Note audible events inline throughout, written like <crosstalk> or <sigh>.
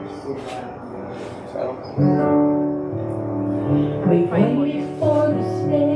We wait for the day,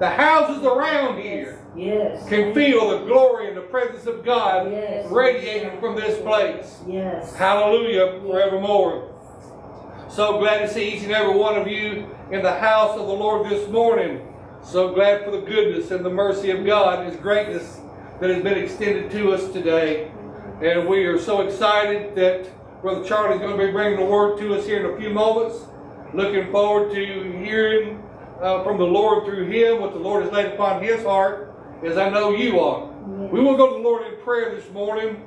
the houses around here, Yes. can feel the glory and the presence of God Yes. radiating from this place. Yes. Hallelujah forevermore. So glad to see each and every one of you in the house of the Lord this morning. So glad for the goodness and the mercy of God and His greatness that has been extended to us today. And we are so excited that Brother Charlie's going to be bringing the word to us here in a few moments. Looking forward to hearing uh, from the Lord through him what the Lord has laid upon his heart, as I know you are. We will go to the Lord in prayer this morning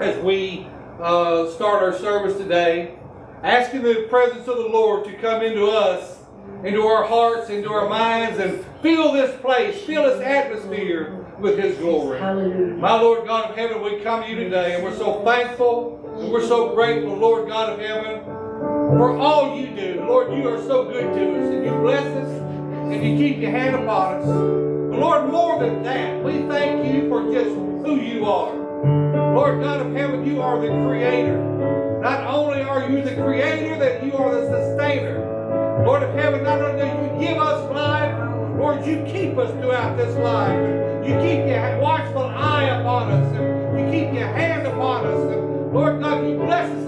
as we uh, start our service today, asking the presence of the Lord to come into us, into our hearts, into our minds, and fill this place, fill this atmosphere with His glory. Hallelujah. My Lord God of heaven, we come to you today, and we're so thankful, and we're so grateful, Lord God of heaven, for all you do. Lord, you are so good to us, and you bless us, and you keep your hand upon us. But Lord, more than that, we thank you for just who you are. Lord God of heaven, you are the creator. Not only are you the creator, that you are the sustainer. Lord of heaven, not only do you give us life, Lord, you keep us throughout this life. You keep your watchful eye upon us, and you keep your hand upon us. And Lord God, you bless us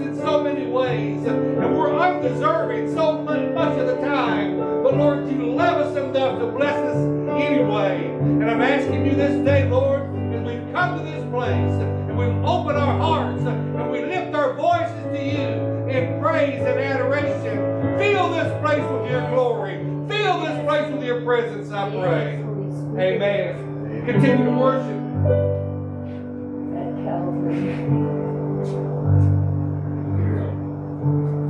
ways, and we're undeserving so much, of the time. But Lord, you love us enough to bless us anyway. And I'm asking you this day, Lord, as we've come to this place, and we've opened our hearts, and we lift our voices to you in praise and adoration. Fill this place with your glory. Fill this place with your presence, I pray. Amen. Continue to worship. Calvary. Years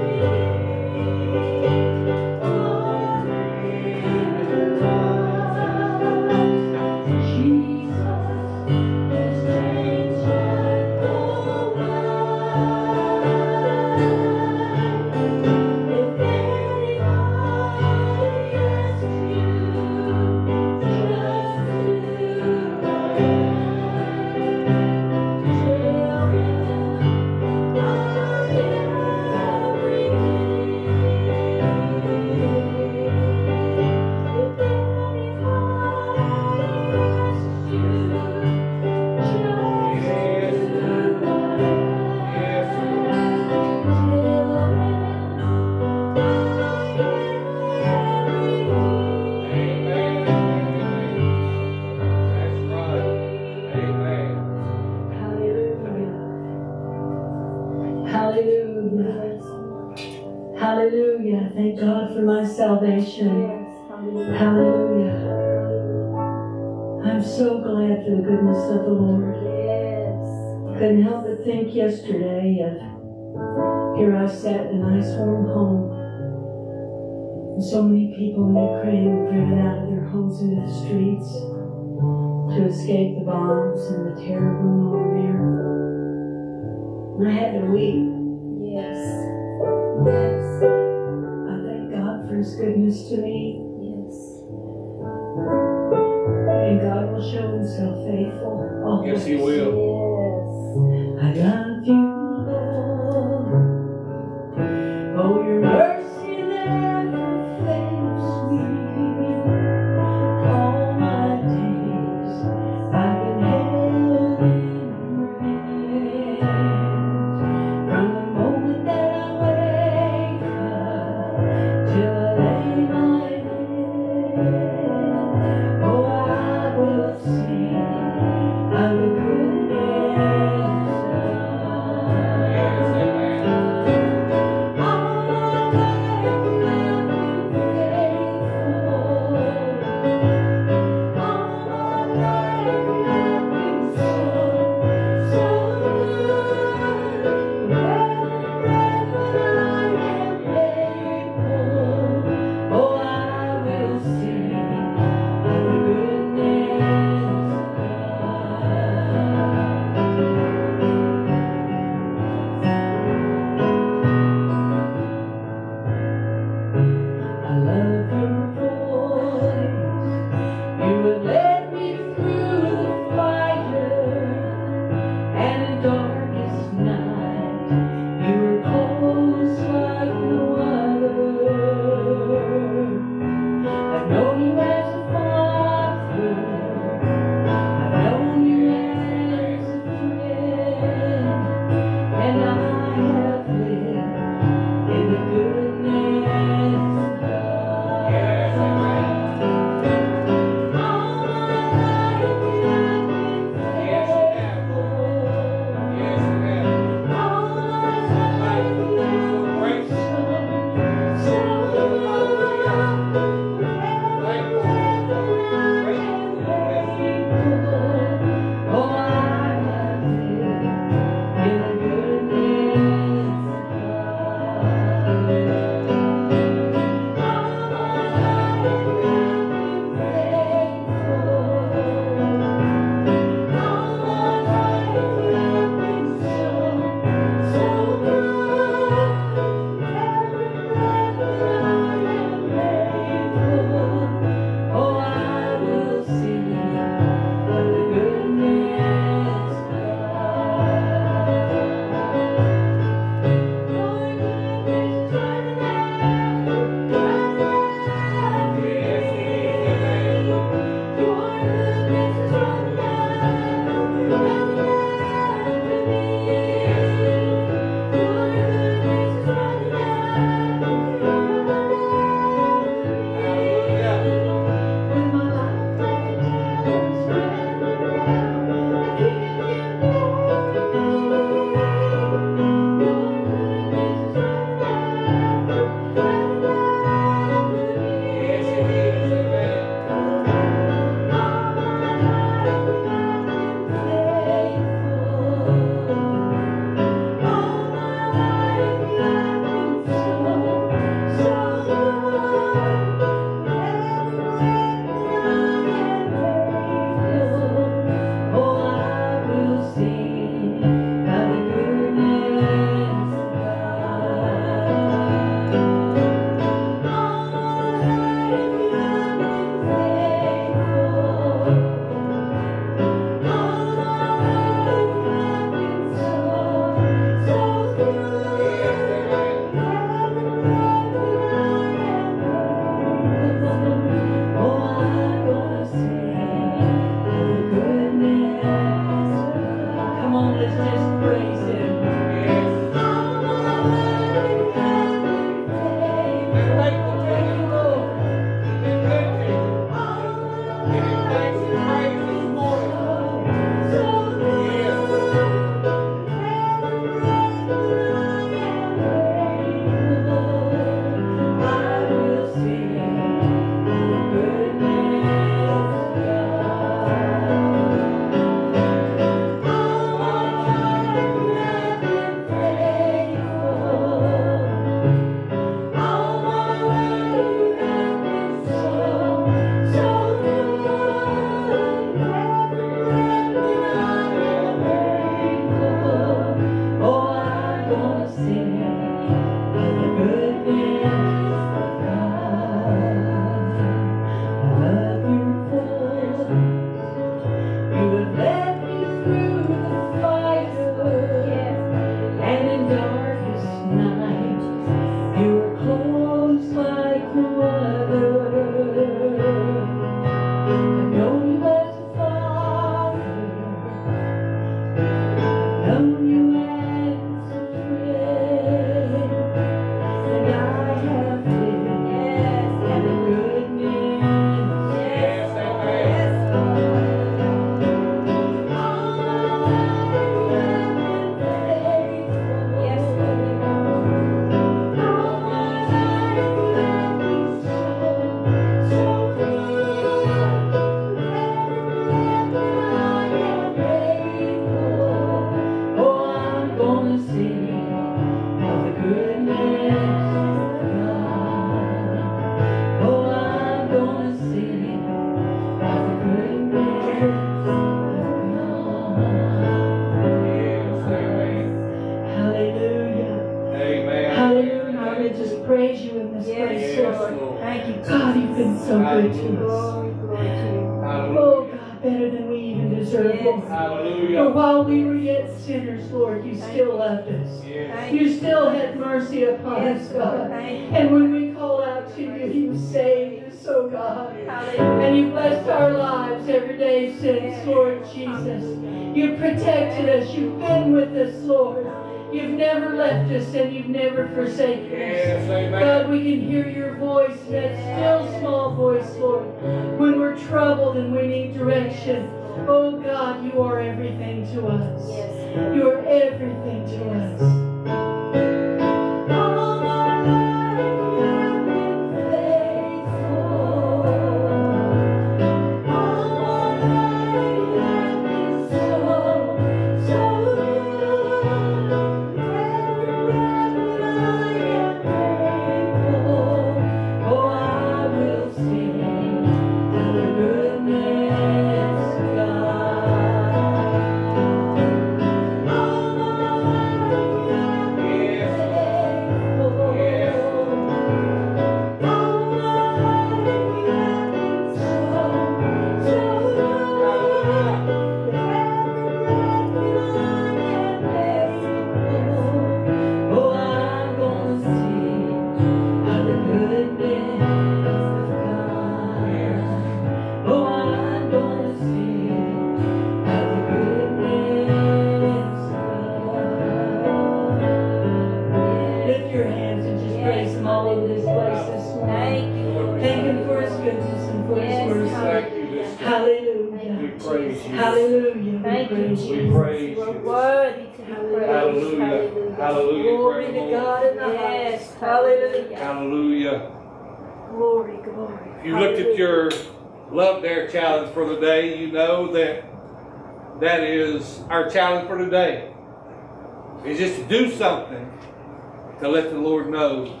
to let the Lord know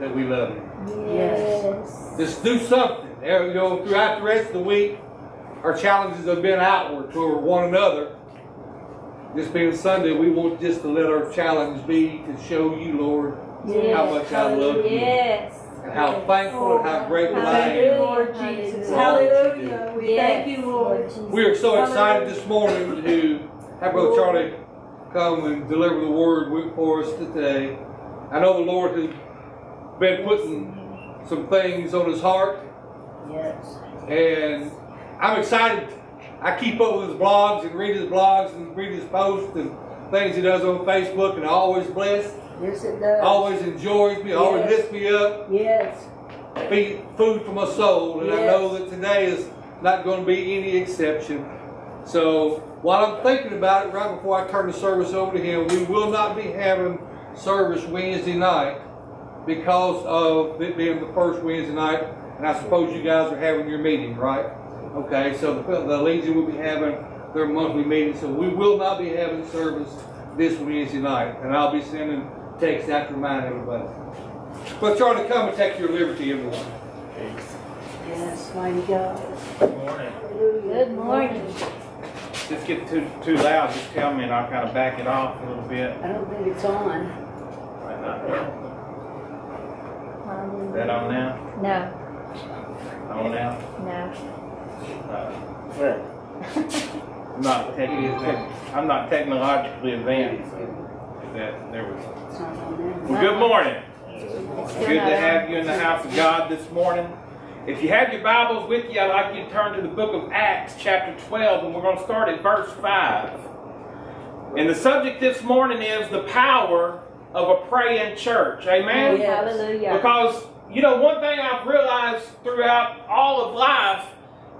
that we love Him. Yes. Just do something. There, You know, throughout the rest of the week, our challenges have been outward toward one another. This being Sunday, we want just to let our challenge be to show you, Lord, Yes. how much I love you. Yes. and how thankful and how grateful I Thank you, am. Lord Jesus. Hallelujah. Hallelujah. We thank you, Lord. Jesus. We are so excited this morning to have Brother Charlie come and deliver the word for us today. I know the Lord has been putting some things on his heart, Yes. and I'm excited. I keep up with his blogs and read his blogs and read his posts and things he does on Facebook, and I always blessed, Yes, it does. always enjoys me, always Yes. lifts me up. Yes. feed, food for my soul, and I know that today is not going to be any exception. So while I'm thinking about it, right before I turn the service over to him, we will not be having service Wednesday night because of it being the first Wednesday night, and I suppose you guys are having your meeting, right? Okay, so the, the Legion will be having their monthly meeting, so we will not be having service this Wednesday night, and I'll be sending texts out to remind everybody. But Charlie, come and take your liberty, everyone. Yes, mighty God. Good morning. Good morning. Just get too too loud, just tell me and I'll kind of back it off a little bit. I don't think it's on. Might not be. Is that on now? No, On now? no. Uh, <laughs> I'm not technically, I'm not technologically advanced. That, there we go. It's not on Well, good morning. Good to have you in the house of God this morning. If you have your Bibles with you, I'd like you to turn to the book of Acts, chapter 12, and we're going to start at verse 5. And the subject this morning is the power of a praying church. Amen? Yes. Hallelujah. Because, you know, one thing I've realized throughout all of life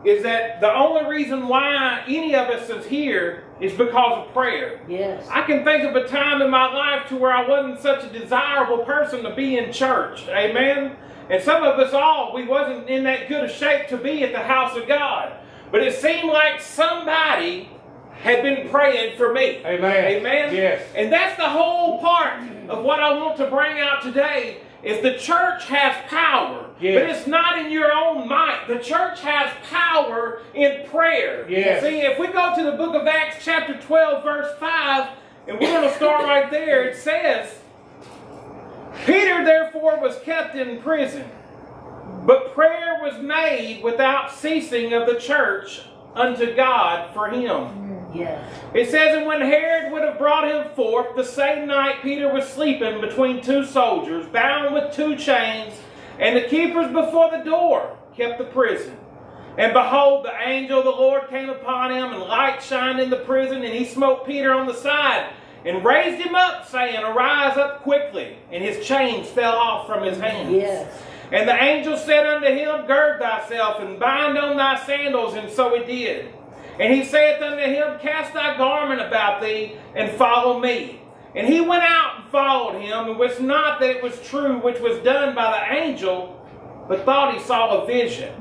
is that the only reason why any of us is here is because of prayer. Yes. I can think of a time in my life to where I wasn't such a desirable person to be in church. Amen. And some of us all, we wasn't in that good a shape to be at the house of God. But it seemed like somebody had been praying for me. Amen. Amen. Yes. And that's the whole part of what I want to bring out today is the church has power. Yes. But it's not in your own might. The church has power in prayer. Yes. See, if we go to the book of Acts chapter 12 verse 5 and we're going to start right there. It says, Peter therefore was kept in prison But prayer was made without ceasing of the church unto God for him. Yes. It says, And when Herod would have brought him forth, the same night Peter was sleeping between two soldiers, bound with two chains, and the keepers before the door kept the prison. And behold, the angel of the Lord came upon him, and light shined in the prison, and he smote Peter on the side, and raised him up, saying, Arise up quickly. And his chains fell off from his hands. Yes. And the angel said unto him, Gird thyself, and bind on thy sandals. And so he did. And he saith unto him, Cast thy garment about thee, and follow me. And he went out and followed him, and wist not that it was true which was done by the angel, but thought he saw a vision.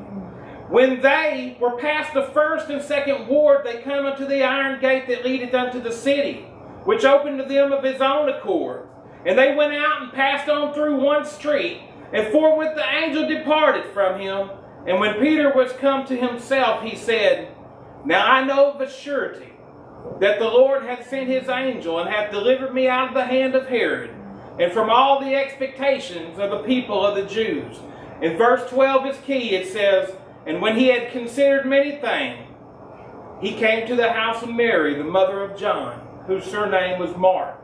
When they were past the first and second ward, they come unto the iron gate that leadeth unto the city, which opened to them of his own accord. And they went out and passed on through one street, and forthwith the angel departed from him. And when Peter was come to himself, he said, Now I know of a surety that the Lord hath sent his angel, and hath delivered me out of the hand of Herod, and from all the expectations of the people of the Jews. In verse 12 is key. It says, And when he had considered many things, he came to the house of Mary, the mother of John, whose surname was Mark,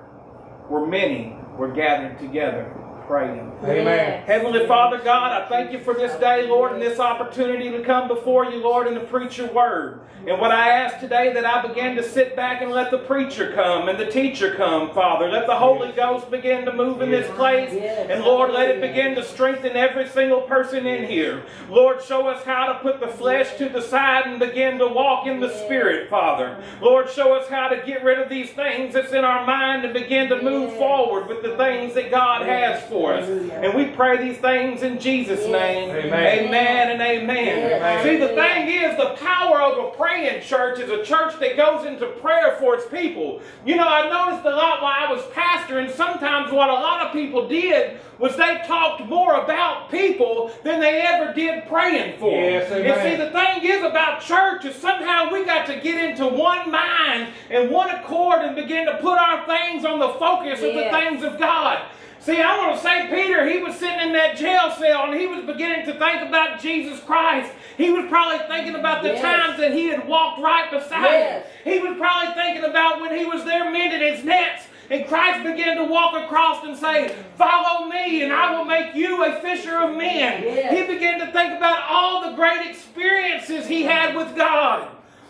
where many were gathered together praying. Amen. Heavenly Father God, I thank you for this day, Lord, and this opportunity to come before you, Lord, and to preach your word. And what I ask today that I begin to sit back and let the preacher come and the teacher come, Father. Let the Holy Ghost begin to move in this place. And Lord, let it begin to strengthen every single person in here. Lord, show us how to put the flesh to the side and begin to walk in the Spirit, Father. Lord, show us how to get rid of these things that's in our mind and begin to move forward with the things that God has for us. And we pray these things in Jesus' name. Amen. Amen and amen. Yes. See, the thing is, the power of a praying church is a church that goes into prayer for its people. You know, I noticed a lot while I was pastor, and sometimes what a lot of people did was they talked more about people than they ever did praying for. them. Yes, and see, the thing is about church is somehow we got to get into one mind and one accord and begin to put our things on the focus of the things of God. See, I want to say, Peter, he was sitting in that jail cell and he was beginning to think about Jesus Christ. He was probably thinking about the Yes. times that he had walked right beside Yes. him. He was probably thinking about when he was there mending his nets. And Christ began to walk across and say, Follow me, and I will make you a fisher of men. Yes. He began to think about all the great experiences he had with God.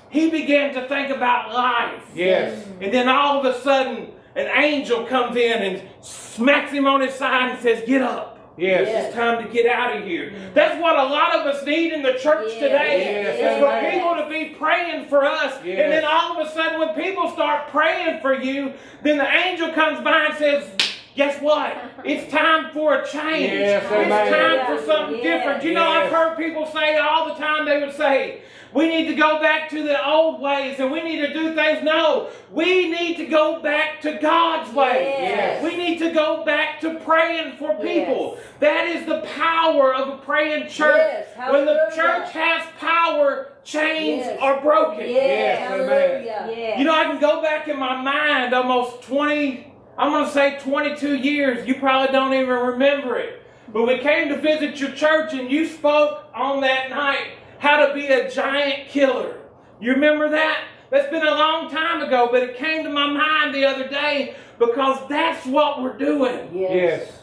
He began to think about life. Yes. And then all of a sudden, an angel comes in and smacks him on his side and says, Get up. Yes. Yes. It's time to get out of here. That's what a lot of us need in the church Yes. today. Yes, is for amen. people to be praying for us. Yes. And then all of a sudden, when people start praying for you, then the angel comes by and says, Guess what? <laughs> It's time for a change. Yes, it's time for something Yes. different. You know, I've heard people say all the time, they would say, we need to go back to the old ways and we need to do things. No, we need to go back to God's way. Yes. We need to go back to praying for people. Yes. That is the power of a praying church. Yes, when the church has power, chains Yes. are broken. Yes. Amen. Yes. You know, I can go back in my mind almost 20, I'm going to say 22 years. You probably don't even remember it. But we came to visit your church and you spoke on that night how to be a giant killer. You remember that? That's been a long time ago, but it came to my mind the other day because that's what we're doing. Yes. Yes.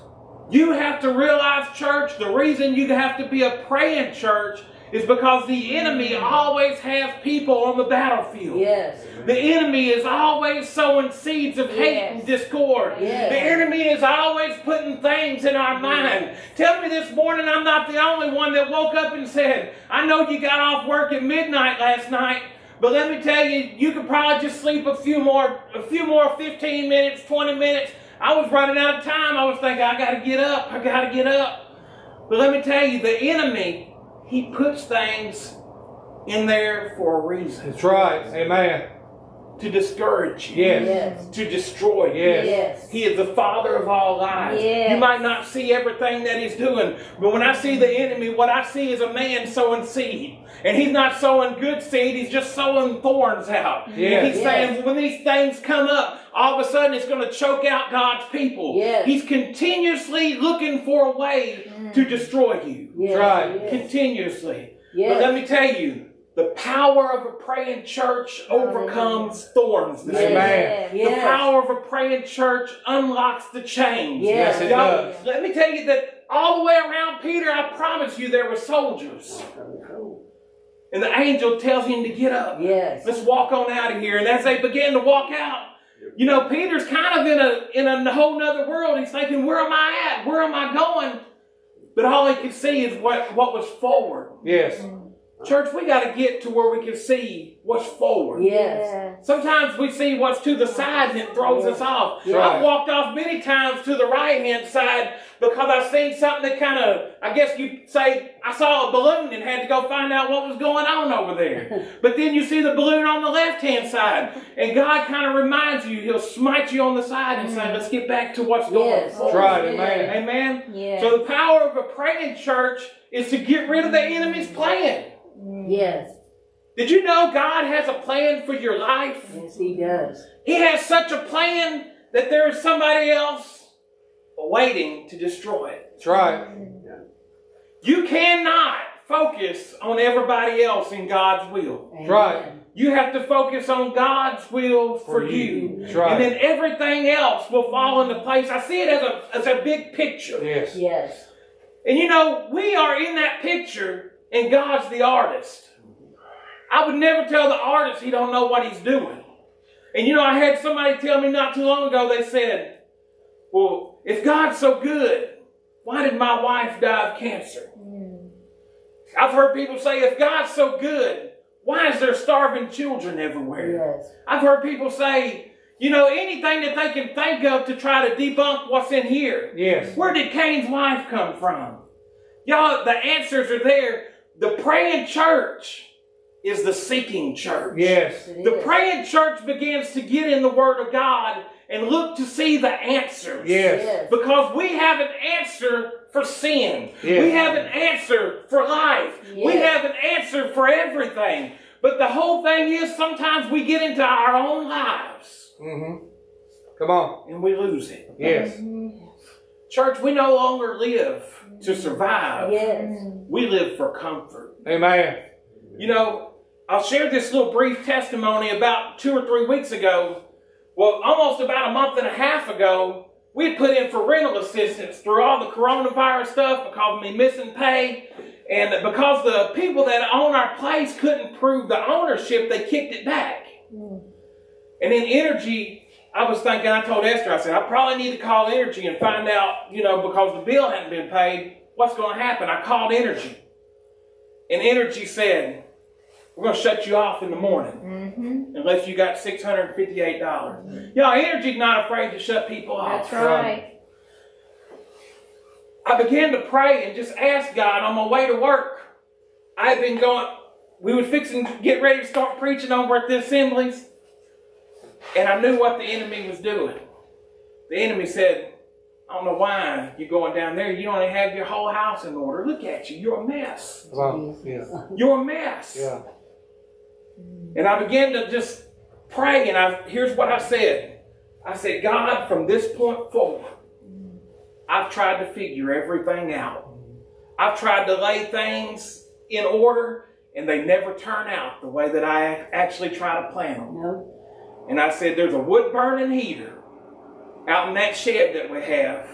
You have to realize, church, the reason you have to be a praying church is because the enemy always has people on the battlefield. Yes. The enemy is always sowing seeds of hate Yes. and discord. Yes. The enemy is always putting things in our mind. Tell me this morning I'm not the only one that woke up and said, I know you got off work at midnight last night, but let me tell you, you could probably just sleep a few more, a few more 15 minutes, 20 minutes. I was running out of time. I was thinking, I got to get up. I got to get up. But let me tell you, the enemy, he puts things in there for a reason. That's right. Amen. To discourage you, Yes. Yes. to destroy you. Yes. Yes. He is the father of all lies. Yes. You might not see everything that he's doing, but when I see the enemy, what I see is a man sowing seed. And he's not sowing good seed, he's just sowing thorns out. Yes. And he's Yes. saying when these things come up, all of a sudden it's going to choke out God's people. Yes. He's continuously looking for a way mm. to destroy you. Yes. right. Yes. Continuously. But let me tell you, the power of a praying church overcomes thorns. this Yes. evening. Amen. The Yes. power of a praying church unlocks the chains. Yes. Yes, it Y'all, does. let me tell you that all the way around Peter, I promise you there were soldiers. And the angel tells him to get up. Yes. Let's walk on out of here. And as they begin to walk out, you know, Peter's kind of in a in a whole nother world. He's thinking, where am I at? Where am I going? But all he could see is what, what was forward. Yes. Mm. Church, we got to get to where we can see what's forward. Yes. Sometimes we see what's to the side and it throws us off. Right. I've walked off many times to the right hand side because I've seen something that kind of, I guess you say, I saw a balloon and had to go find out what was going on over there. <laughs> But then you see the balloon on the left hand side and God kind of reminds you, He'll smite you on the side and say, mm. let's get back to what's going Yes. That's forward. right, amen. Amen? Yes. So the power of a praying church is to get rid of the enemy's plan. Mm. Yes. Did you know God has a plan for your life? Yes, he does. He has such a plan that there is somebody else waiting to destroy it. That's right. You cannot focus on everybody else in God's will. Amen. Right. You have to focus on God's will for, For you. you. That's right. And then everything else will fall into place. I see it as a, as a big picture. Yes. Yes. And you know, we are in that picture, and God's the artist. I would never tell the artist he don't know what he's doing. And you know, I had somebody tell me not too long ago, they said, Well, if God's so good, why did my wife die of cancer? Mm. I've heard people say, if God's so good, why is there starving children everywhere? Yes. I've heard people say, you know, anything that they can think of to try to debunk what's in here. Yes. Where did Cain's wife come from? Y'all, the answers are there. The praying church is the seeking church. Yes. The praying church begins to get in the Word of God and look to see the answers. Yes. Yes. Because we have an answer for sin. Yes. We have an answer for life. Yes. We have an answer for everything. But the whole thing is sometimes we get into our own lives Mm-hmm. Come on. and we lose it. Yes. Church, we no longer live to survive. Yes. We live for comfort. Amen. You know, I'll share this little brief testimony about two or three weeks ago. Well, almost about a month and a half ago, we had put in for rental assistance through all the coronavirus stuff because of me missing pay. And because the people that own our place couldn't prove the ownership, they kicked it back. Mm. And then Entergy, I was thinking, I told Esther, I said, I probably need to call Entergy and find out, you know, because the bill hadn't been paid, what's going to happen. I called Entergy. And Entergy said, we're going to shut you off in the morning mm-hmm. unless you got $658. Y'all, Entergy's not afraid to shut people off. That's right. I began to pray and just ask God on my way to work. I had been going, we were fixing to get ready to start preaching over at the assemblies, and I knew what the enemy was doing. The enemy said, I don't know why you're going down there. You don't even have your whole house in order. Look at you. You're a mess. Come on. Yeah. You're a mess. Yeah. And I began to just pray, and I here's what I said. I said, God, from this point forward, I've tried to figure everything out. I've tried to lay things in order, and they never turn out the way that I actually try to plan them. No. And I said, There's a wood burning heater out in that shed that we have,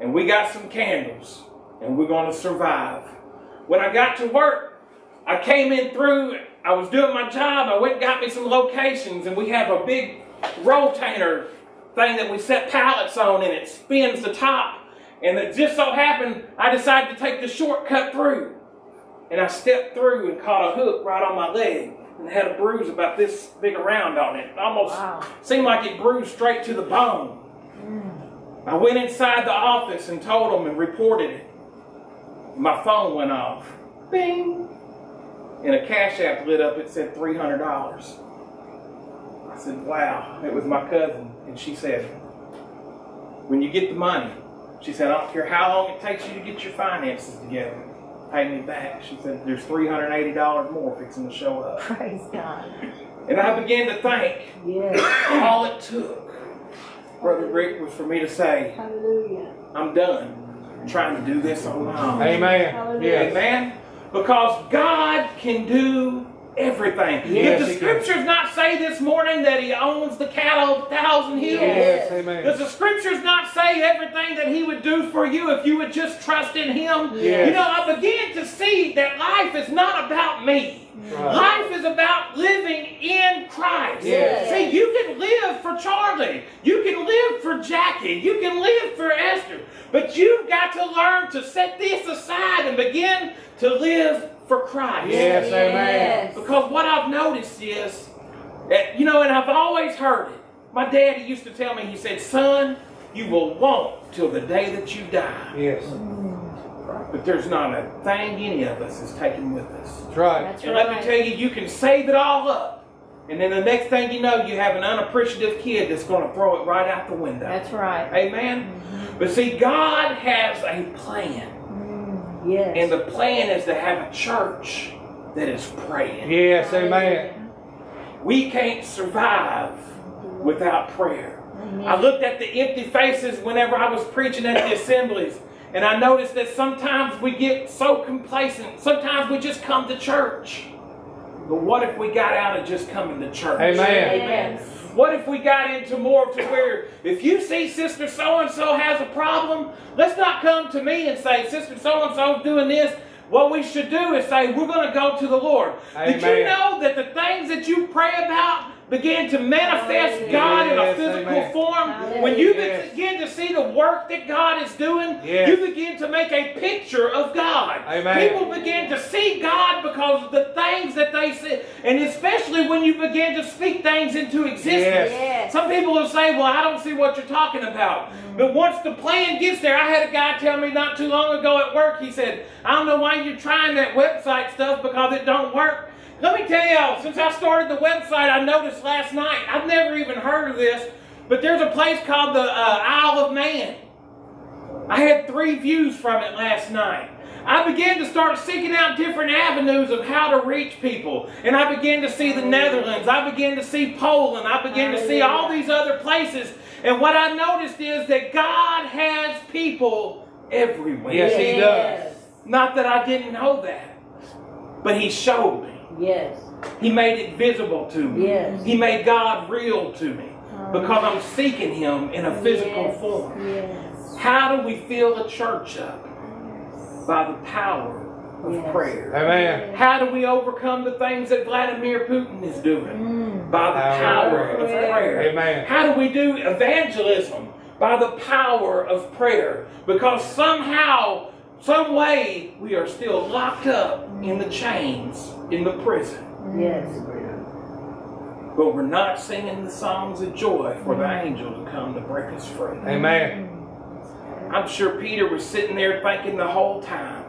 and we got some candles, and we're going to survive. When I got to work, I came in through, I was doing my job, I went and got me some locations, and we have a big rotator thing that we set pallets on, and it spins the top. And it just so happened, I decided to take the shortcut through. And I stepped through and caught a hook right on my leg and had a bruise about this big around on it. Almost Wow. seemed like it bruised straight to the bone. Hmm. I went inside the office and told them and reported it. My phone went off. Bing! And a cash app lit up, it said $300. I I said, wow. It was my cousin. And she said, when you get the money, she said, I don't care how long it takes you to get your finances together. Pay me back. She said, there's $380 more fixing to show up. Praise God. And I began to think, Yes. all it took, Brother Rick, was for me to say, Hallelujah. I'm done trying to do this on my own. Amen. Hallelujah. Yes. Amen. Because God can do everything. Yes, Did the He can. scriptures not say this morning that He owns the cattle of a thousand hills? Yes. Yes. Amen. Does the scriptures not say everything that He would do for you if you would just trust in Him? Yes. You know, I began to see that life is not about me. Right. Life is about living in Christ. Yes. See, you can live for Charlie. You can live for Jackie. You can live for Esther. But you've got to learn to set this aside and begin to live for Christ. Yes, amen. Yes. Because what I've noticed is, that, you know, and I've always heard it. My daddy used to tell me, he said, son, you will want till the day that you die. Yes. But there's not a thing any of us is taking with us. That's right. That's And let me tell you, you can save it all up. And then the next thing you know, you have an unappreciative kid that's going to throw it right out the window. That's right. Amen? Mm-hmm. But see, God has a plan. Yes. And the plan is to have a church that is praying. Yes. Amen. We can't survive without prayer. Amen. I looked at the empty faces whenever I was preaching at the assemblies, and I noticed that sometimes we get so complacent. Sometimes we just come to church. But what if we got out of just coming to church? Amen. Yes. What if we got into more to where if you see Sister So and so has a problem, let's not come to me and say, Sister So and so doing this. What we should do is say, we're going to go to the Lord. Did you know that the things that you pray about begin to manifest God in a physical amen. form? Hallelujah. When you Yes. begin to see the work that God is doing, Yes. you begin to make a picture of God. Amen. People begin to see God because of the things that they see, and especially when you begin to speak things into existence. Yes. Yes. Some people will say, Well, I don't see what you're talking about. Mm. But once the plan gets there, I had a guy tell me not too long ago at work, he said, I don't know why you're trying that website stuff because it don't work. Let me tell y'all, since I started the website, I noticed last night, I've never even heard of this, but there's a place called the uh, Isle of Man. I had three views from it last night. I began to start seeking out different avenues of how to reach people. And I began to see the Netherlands. I began to see Poland. I began to see all these other places. And what I noticed is that God has people everywhere. Yes, He does. Not that I didn't know that, but He showed me. Yes. He made it visible to me. Yes. He made God real to me because I'm seeking Him in a physical Yes. form. Yes. How do we fill the church up? By the power of Yes. prayer. Amen. How do we overcome the things that Vladimir Putin is doing? Mm. By the Power power of of prayer. prayer. Amen. How do we do evangelism? By the power of prayer. Because somehow, some way, we are still locked up in the chains in the prison. Yes. But we're not singing the songs of joy for the mm-hmm. angel to come to break us free. Amen. Mm-hmm. I'm sure Peter was sitting there thinking the whole time,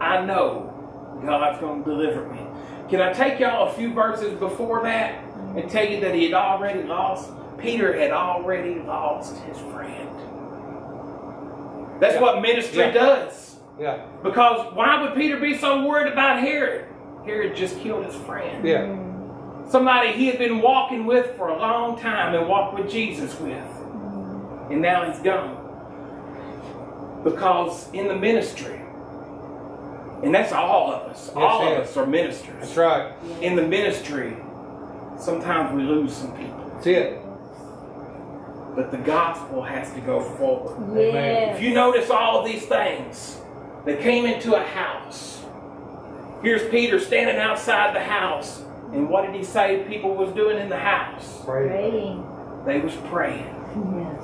I know God's going to deliver me. Can I take y'all a few verses before that and tell you that he had already lost? Peter had already lost his friend. That's Yeah. what ministry Yeah. does. Yeah. Because why would Peter be so worried about Herod? Herod just killed his friend. Yeah. Somebody he had been walking with for a long time and walked with Jesus with. And now he's gone. Because in the ministry, and that's all of us, all of us are ministers. That's right. In the ministry, sometimes we lose some people. That's it. But the gospel has to go forward. Amen. If you notice all these things, they came into a house. Here's Peter standing outside the house. And what did he say people was doing in the house? Praying. They was praying. Yes.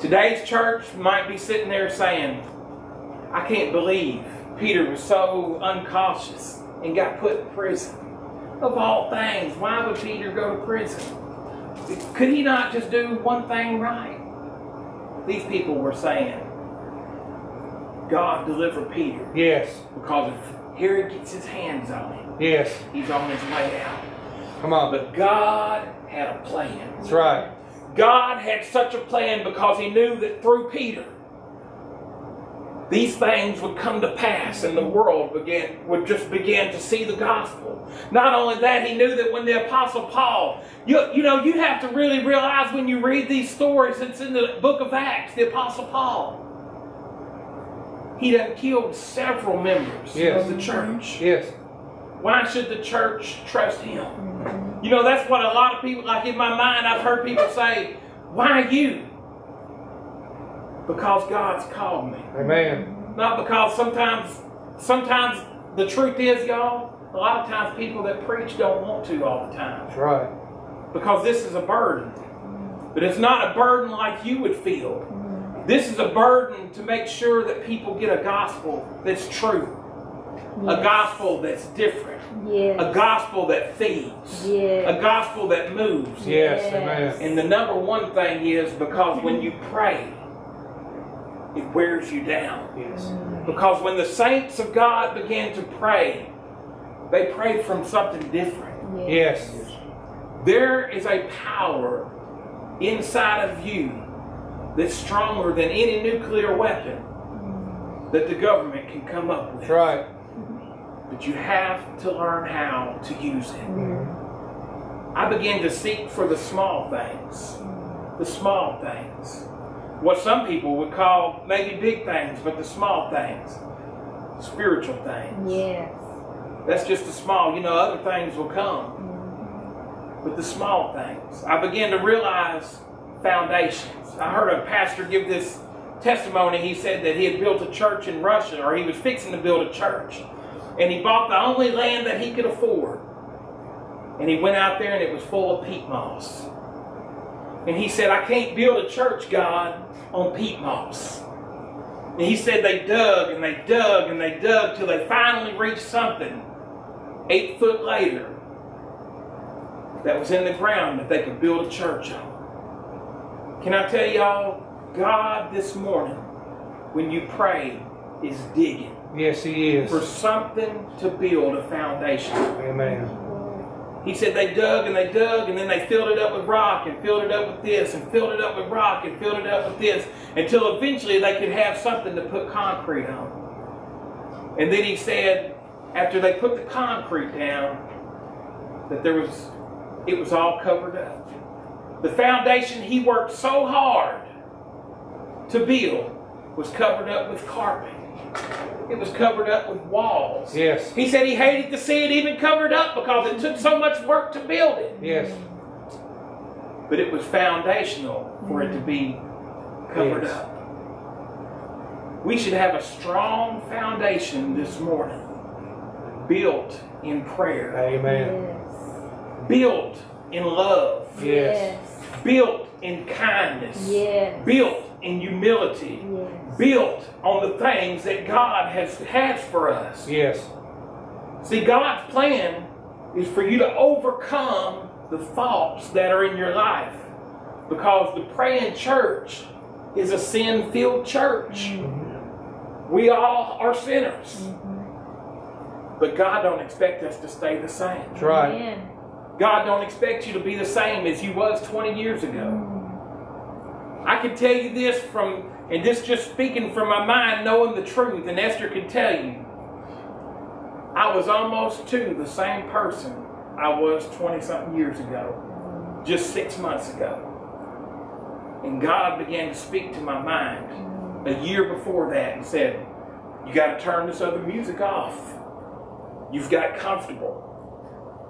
Today's church might be sitting there saying, I can't believe Peter was so uncautious and got put in prison. Of all things, why would Peter go to prison? Could he not just do one thing right? These people were saying, God deliver Peter Yes. because if Herod gets his hands on him, Yes. he's on his way out. Come on. But God had a plan. That's right. God had such a plan because He knew that through Peter, these things would come to pass and the world began would just begin to see the gospel. Not only that, he knew that when the apostle Paul, you, you know, you have to really realize when you read these stories, it's in the book of Acts, the apostle Paul. He done killed several members Yes. of the church. Yes. Why should the church trust him? Mm-hmm. You know, that's what a lot of people, like in my mind, I've heard people say, Why you? Because God's called me. Amen. Not because sometimes, sometimes the truth is, y'all, a lot of times people that preach don't want to all the time. That's right. Because this is a burden. But it's not a burden like you would feel. This is a burden to make sure that people get a gospel that's true. A gospel that's different. A gospel that feeds. Yes. A gospel that moves. Yes. Yes. Amen. And the number one thing is because when you pray, it wears you down. Yes. Mm. Because when the saints of God began to pray, they prayed from something different. Yes. There is a power inside of you that's stronger than any nuclear weapon that the government can come up with. That's right. But you have to learn how to use it. Mm-hmm. I began to seek for the small things. The small things. What some people would call maybe big things, but the small things. Spiritual things. Yes. That's just the small. You know, other things will come. Mm-hmm. But the small things. I began to realize foundations. I heard a pastor give this testimony. He said that he had built a church in Russia, or he was fixing to build a church. And he bought the only land that he could afford. And he went out there and it was full of peat moss. And he said, I can't build a church, God, on peat moss. And he said they dug and they dug and they dug till they finally reached something eight foot later that was in the ground that they could build a church on. Can I tell y'all, God this morning, when you pray, is digging Yes, He is. for something to build a foundation. Amen. He said they dug and they dug and then they filled it up with rock and filled it up with this and filled it up with rock and filled it up with this until eventually they could have something to put concrete on. And then he said, after they put the concrete down, that there was, it was all covered up. The foundation he worked so hard to build was covered up with carpet. It was covered up with walls. Yes. He said he hated to see it even covered up because it took so much work to build it. Yes. But it was foundational for it to be covered Yes. up. We should have a strong foundation this morning, built in prayer, Amen. Yes. built in love, Yes. Built in kindness, Yes. built in humility, Yes. built on the things that God has has for us. Yes. See, God's plan is for you to overcome the faults that are in your life. Because the praying church is a sin filled church. Mm-hmm. We all are sinners. Mm-hmm. But God don't expect us to stay the same. That's right. Amen. God don't expect you to be the same as you was 20 years ago. I can tell you this from, and this just speaking from my mind, knowing the truth, and Esther can tell you. I was almost to the same person I was 20 something years ago, just six months ago. And God began to speak to my mind a year before that and said, You got to turn this other music off. You've got comfortable.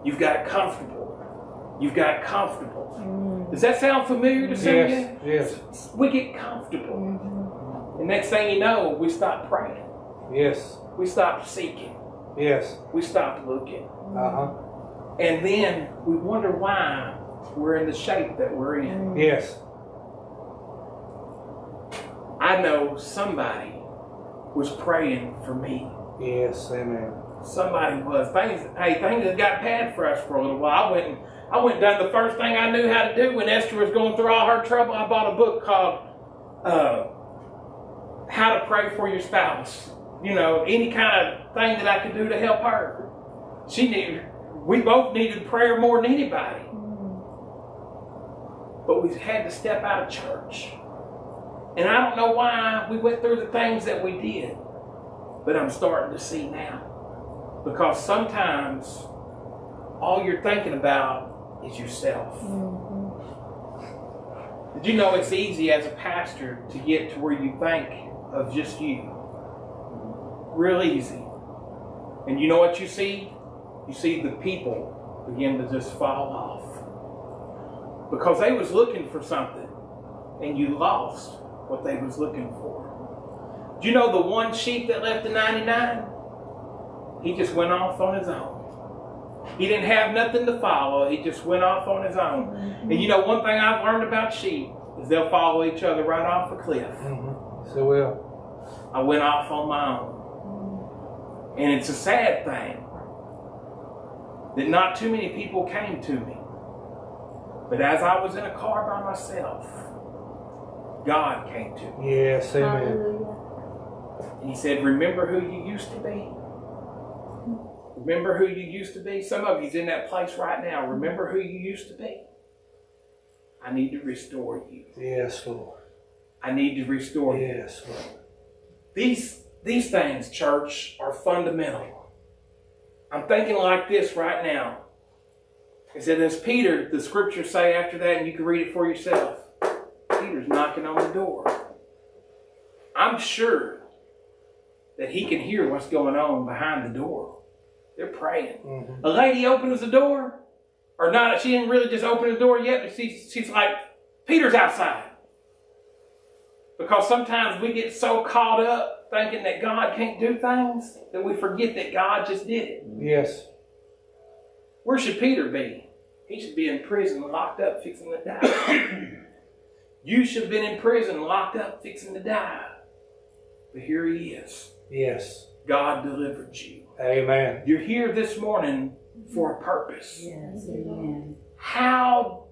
You've got comfortable. You've got comfortable. Mm-hmm. Does that sound familiar to some of you? Yes. We get comfortable. Mm-hmm. And next thing you know, we stop praying. Yes. We stop seeking. Yes. We stop looking. Uh huh. And then we wonder why we're in the shape that we're in. Mm-hmm. Yes. I know somebody was praying for me. Yes. Amen. Somebody was. Things hey, things got bad for us for a little while. I went and I went and done the first thing I knew how to do when Esther was going through all her trouble. I bought a book called uh, How to Pray for Your Spouse. You know, any kind of thing that I could do to help her. She needed We both needed prayer more than anybody. But we had to step out of church. And I don't know why we went through the things that we did. But I'm starting to see now. Because sometimes all you're thinking about is yourself. Did you know it's easy as a pastor to get to where you think of just you? Real easy. And you know what you see? You see the people begin to just fall off. Because they was looking for something and you lost what they was looking for. Do you know the one sheep that left the 99? He just went off on his own. He didn't have nothing to follow. He just went off on his own. And you know one thing I've learned about sheep is they'll follow each other right off a cliff. Mm-hmm. So will. I went off on my own. And it's a sad thing that not too many people came to me. But as I was in a car by myself, God came to me. Yes, amen. Hallelujah. He said, Remember who you used to be? Remember who you used to be? Some of you's in that place right now. Remember who you used to be? I need to restore you. Yes, Lord. I need to restore you. Yes, Lord. These these things, church, are fundamental. I'm thinking like this right now. It said, as Peter, the scriptures say after that, and you can read it for yourself. Peter's knocking on the door. I'm sure that he can hear what's going on behind the door. They're praying. Mhm. A lady opens the door, or not, she didn't really just open the door yet, but she, she's like, Peter's outside. Because sometimes we get so caught up thinking that God can't do things that we forget that God just did it. Yes. Where should Peter be? He should be in prison, locked up, fixing to die. <coughs> you should have been in prison, locked up, fixing to die. But here he is. Yes. God delivered you. Amen. You're here this morning for a purpose. Yes, amen. How,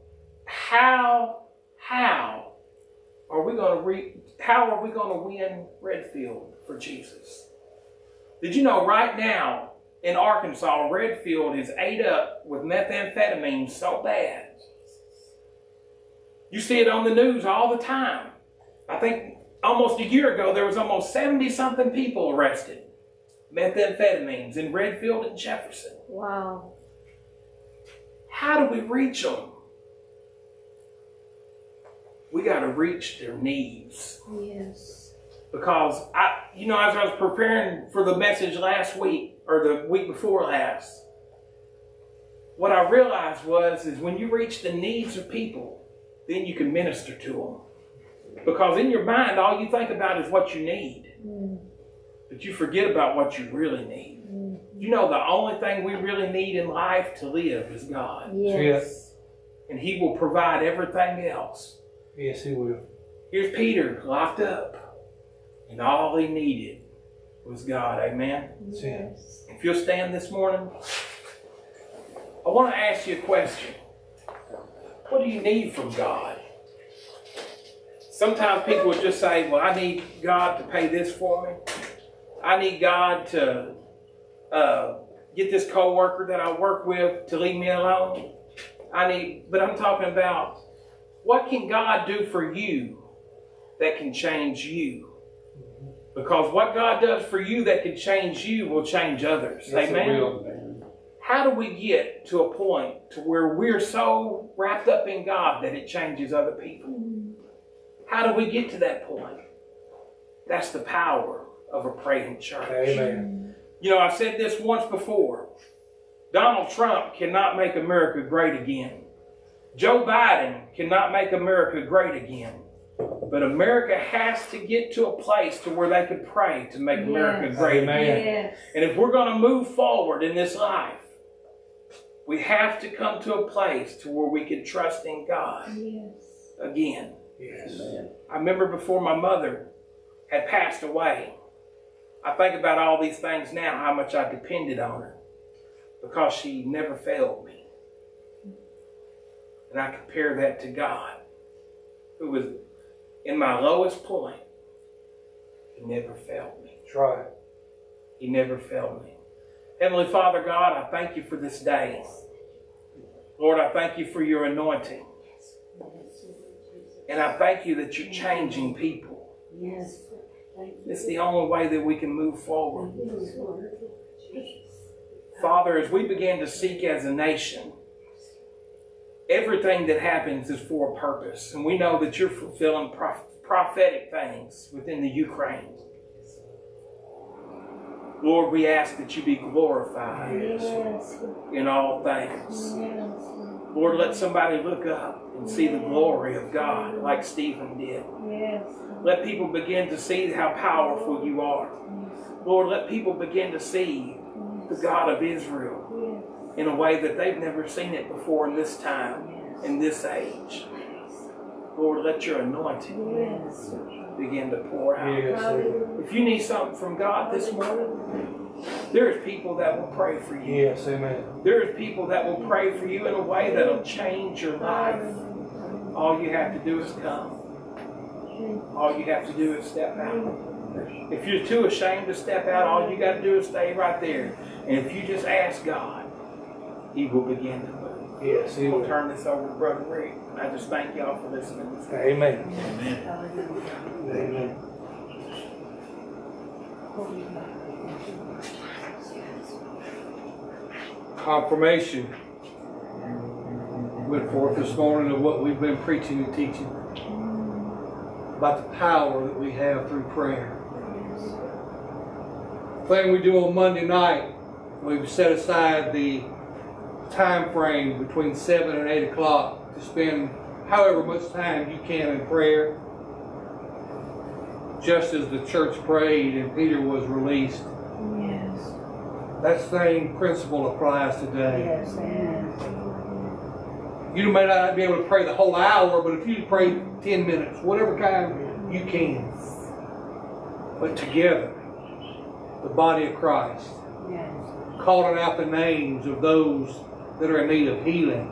how, how are we going to re- how are we going to win Redfield for Jesus? Did you know right now in Arkansas, Redfield is ate up with methamphetamine so bad. You see it on the news all the time. I think almost a year ago there was almost 70 something people arrested. Methamphetamines in Redfield and Jefferson. Wow. How do we reach them? We got to reach their needs. Yes. Because I, you know, as I was preparing for the message last week or the week before last, what I realized was is when you reach the needs of people, then you can minister to them. Because in your mind, all you think about is what you need, Mm, but you forget about what you really need. mm. You know, the only thing we really need in life to live is God, Yes. and He will provide everything else. Yes, He will. Here's Peter locked up, and all he needed was God. Amen. Yes. If you'll stand this morning, I want to ask you a question. What do you need from God? Sometimes people would just say, Well, I need God to pay this for me. I need God to uh, get this coworker that I work with to leave me alone. I need, but I'm talking about what can God do for you that can change you? Because what God does for you that can change you will change others. Yes, Amen. will. How do we get to a point to where we're so wrapped up in God that it changes other people? How do we get to that point? That's the power of a praying church. Amen. You know, I've said this once before. Donald Trump cannot make America great again. Joe Biden cannot make America great again. But America has to get to a place to where they can pray to make America great Amen. again. Yes. And if we're going to move forward in this life, we have to come to a place to where we can trust in God Yes. again. Yes. I remember before my mother had passed away, I think about all these things now, how much I depended on her because she never failed me. And I compare that to God, who was in my lowest point. He never failed me. Right. He never failed me. Heavenly Father God, I thank you for this day. Lord, I thank you for your anointing. And I thank you that you're changing people. Yes. It's the only way that we can move forward. Father, as we begin to seek as a nation, everything that happens is for a purpose. And we know that you're fulfilling prophetic things within the Ukraine. Lord, we ask that you be glorified Yes. in all things. Yes. Lord, let somebody look up and see the glory of God like Stephen did. Yes. Let people begin to see how powerful you are. Lord, let people begin to see the God of Israel in a way that they've never seen it before in this time, in this age. Lord, let your anointing Yes. Begin to pour out. Yes, If you need something from God this morning, there's people that will pray for you. Yes, amen. There's people that will pray for you in a way that'll change your life. All you have to do is come. All you have to do is step out. If you're too ashamed to step out, all you got to do is stay right there. And if you just ask God, He will begin to move. Yes, he We'll will. turn this over to Brother Rick. I just thank y'all for listening. Amen. Amen. Confirmation went forth this morning of what we've been preaching and teaching about the power that we have through prayer. Thing we do on Monday night, we've set aside the time frame between seven and eight o'clock to spend however much time you can in prayer. Just as the church prayed and Peter was released, Yes. that same principle applies today. Yes. Amen. You may not be able to pray the whole hour, but if you pray 10 minutes, whatever kind you can. But together, the body of Christ, Yes. calling out the names of those that are in need of healing.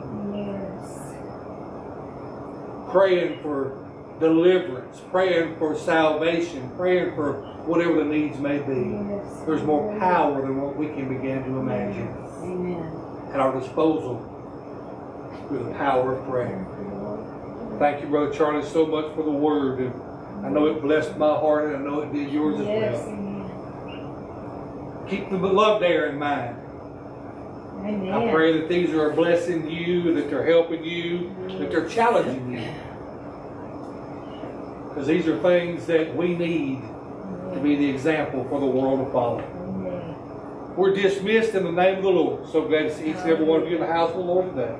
Praying for deliverance, praying for salvation, praying for whatever the needs may be. Yes. There's more power than what we can begin to imagine Amen. at our disposal through the power of prayer. Thank you, Brother Charlie, so much for the word. And I know it blessed my heart, and I know it did yours as well. Keep the love there in mind. Amen. I pray that these are blessing you, that they're helping you, that they're challenging you. Because these are things that we need to be the example for the world to follow. Amen. We're dismissed in the name of the Lord. So glad to see each and every one of you in the house of the Lord today.